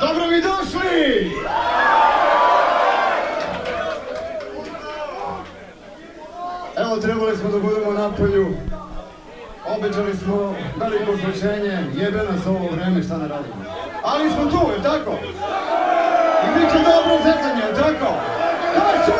Dobro mi došli! Evo, trebali smo da budemo na polju. Obećali smo veliko osvećenje, jebe nas ovo vreme, šta ne radimo. Ali smo tu, je tako? I bit će dobro zekanje, je tako? Tako!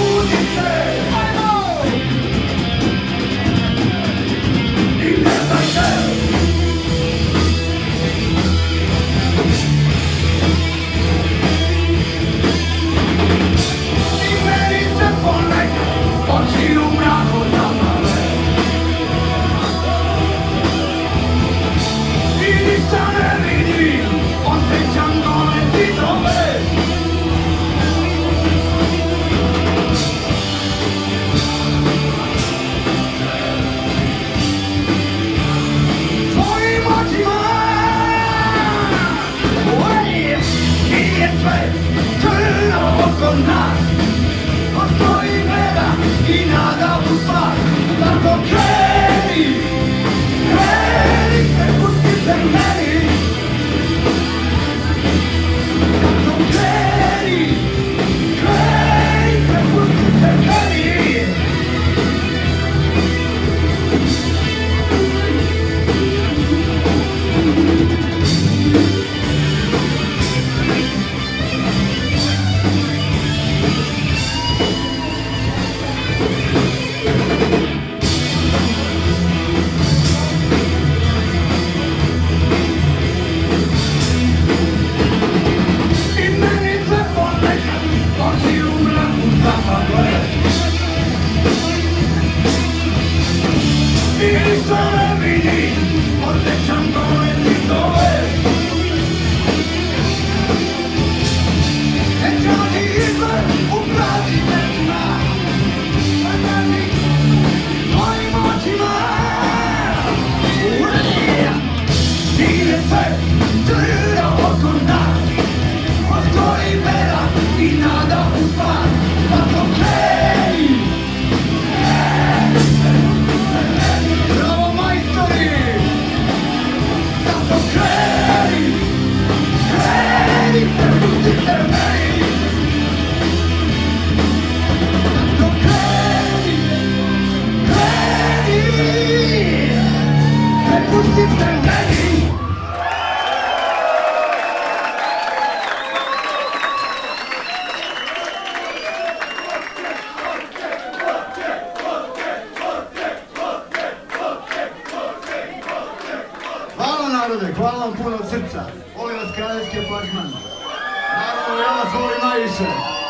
not Fiesta de mi narode, hvala vam puno od srca. Volim vas kraljevski apartman. Naravno, ja vas volim najviše.